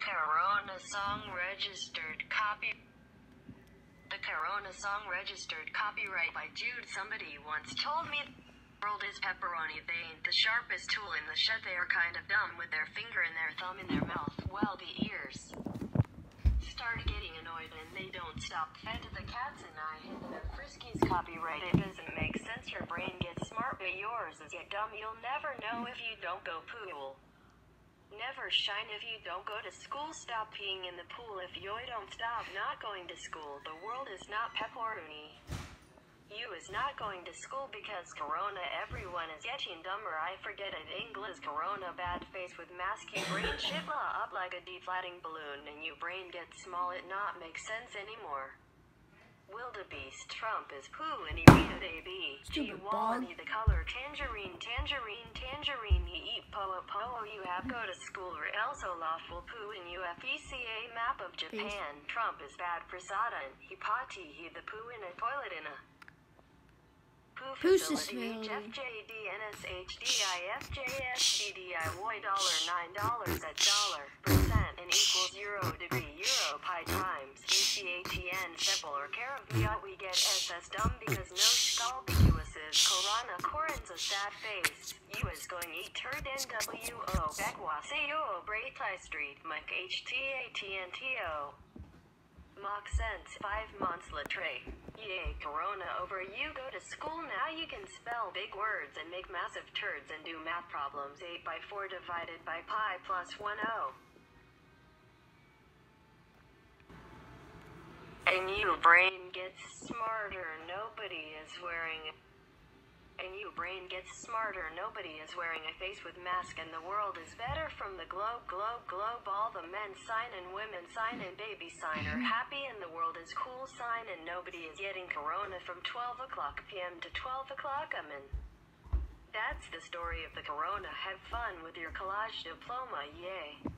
Corona song registered copy. The Corona song registered copyright by Jude. Somebody once told me the world is pepperoni. They ain't the sharpest tool in the shed. They are kind of dumb with their finger and their thumb in their mouth. Well, the ears start getting annoyed and they don't stop. Fed the cats and I hit the Friskies copyright. It doesn't make sense. Your brain gets smart, but yours is yet dumb. You'll never know if you don't go pool. Never shine if you don't go to school. Stop peeing in the pool if you don't stop not going to school. The world is not pepperoni. You is not going to school because corona. Everyone is getting dumber. I forget it. English corona. Bad face with mask. Your brain shitla up like a deflating balloon and your brain gets small. It not make sense anymore. Wildebeest Trump is poo and he read it AB. Stupid Wally the color tangerine tangerine tangerine he eat poa poa you have go to school or else lawful poo in UFECA map of Japan. Trump is bad prasada and he potty he the poo in a toilet in a poo Poo facility. facility. FJDNSHDIY dollar nine dollars at dollar percent and equals zero degree care we get SS dumb because no is Corona Corin's a sad face. You is going eat turd NWO Bekwa Sayo Braytai Street Mike HTATNTO Mock sense five months latre. Yay, Corona over. You go to school now. You can spell big words and make massive turds and do math problems. 8 by 4 divided by pi plus 1 0. And you brain gets smarter. Nobody is wearing. And you brain gets smarter. Nobody is wearing a face with mask, and the world is better from the globe, globe, globe. All the men sign and women sign and baby sign are happy, and the world is cool sign, and nobody is getting corona from 12 o'clock p.m. to 12 o'clock. I'm in. That's the story of the corona. Have fun with your collage diploma. Yay.